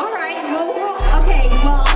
All right. Well, okay. Well.